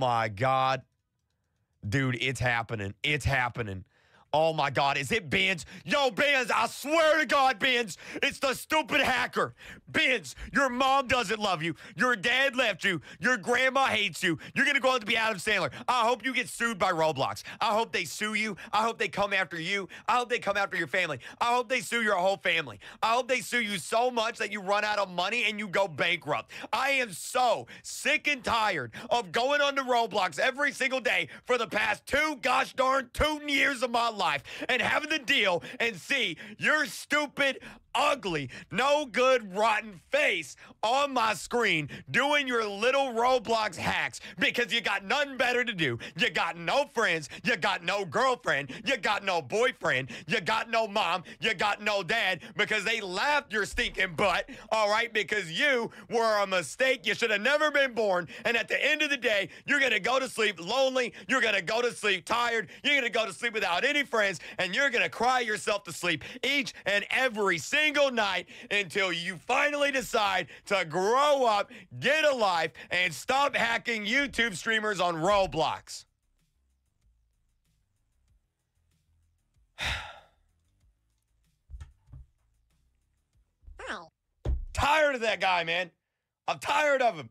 my God. Dude, it's happening. It's happening. Oh my God, is it Bens? Yo, Bens, I swear to God, Bens, it's the stupid hacker. Bens, your mom doesn't love you. Your dad left you. Your grandma hates you. You're gonna go out to be Adam Sandler. I hope you get sued by Roblox. I hope they sue you. I hope they come after you. I hope they come after your family. I hope they sue your whole family. I hope they sue you so much that you run out of money and you go bankrupt. I am so sick and tired of going onto Roblox every single day for the past two gosh darn two years of my life life and having the deal and see your stupid, ugly, no good, rotten face on my screen doing your little Roblox hacks because you got nothing better to do. You got no friends. You got no girlfriend. You got no boyfriend. You got no mom. You got no dad because they laughed your stinking butt, all right, because you were a mistake. You should have never been born. And at the end of the day, you're going to go to sleep lonely. You're going to go to sleep tired. You're going to go to sleep without any friends, and you're going to cry yourself to sleep each and every single night until you finally decide to grow up, get a life, and stop hacking YouTube streamers on Roblox. tired of that guy, man. I'm tired of him.